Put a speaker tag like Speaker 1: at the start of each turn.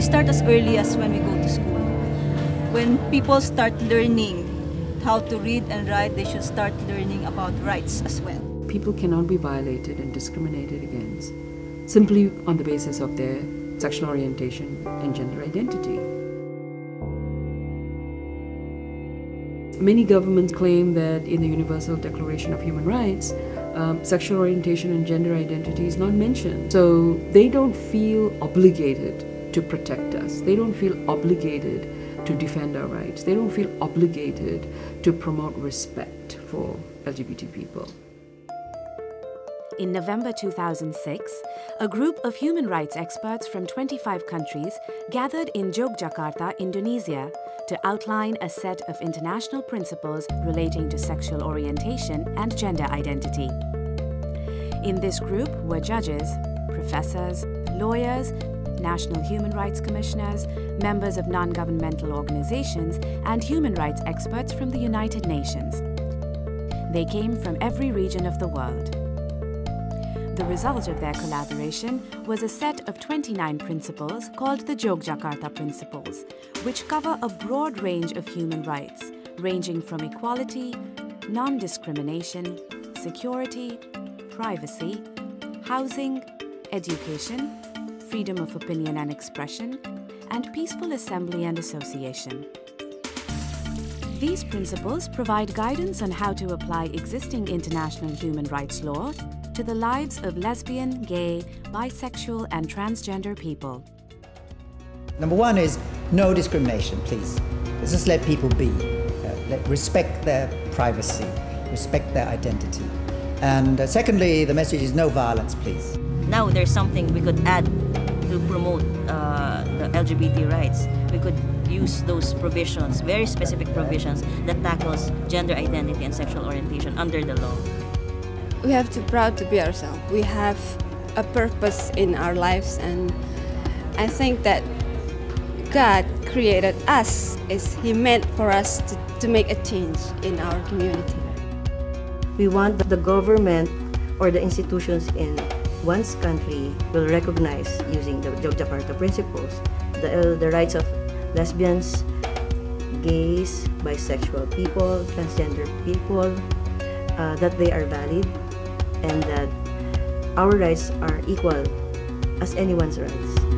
Speaker 1: start as early as when we go to school. When people start learning how to read and write, they should start learning about rights as well.
Speaker 2: People cannot be violated and discriminated against simply on the basis of their sexual orientation and gender identity. Many governments claim that in the Universal Declaration of Human Rights, um, sexual orientation and gender identity is not mentioned. So they don't feel obligated to protect us. They don't feel obligated to defend our rights. They don't feel obligated to promote respect for LGBT people.
Speaker 3: In November 2006, a group of human rights experts from 25 countries gathered in Yogyakarta, Indonesia, to outline a set of international principles relating to sexual orientation and gender identity. In this group were judges, professors, lawyers, national human rights commissioners, members of non governmental organizations, and human rights experts from the United Nations. They came from every region of the world. The result of their collaboration was a set of 29 principles called the Yogyakarta Principles, which cover a broad range of human rights, ranging from equality, non discrimination, security, privacy, housing, education, freedom of opinion and expression, and peaceful assembly and association. These principles provide guidance on how to apply existing international human rights law to the lives of lesbian, gay, bisexual, and transgender people.
Speaker 4: Number one is no discrimination, please. Let's just let people be. Uh, let, respect their privacy, respect their identity. And uh, secondly, the message is no violence, please.
Speaker 5: Now there's something we could add to promote uh, the LGBT rights. We could use those provisions, very specific provisions that tackles gender identity and sexual orientation under the law
Speaker 6: we have to be proud to be ourselves. We have a purpose in our lives and I think that God created us is He meant for us to, to make a change in our community.
Speaker 7: We want the government or the institutions in one's country will recognize using the Yogyakarta principles the, uh, the rights of lesbians, gays, bisexual people, transgender people, uh, that they are valid and that our rights are equal as anyone's rights.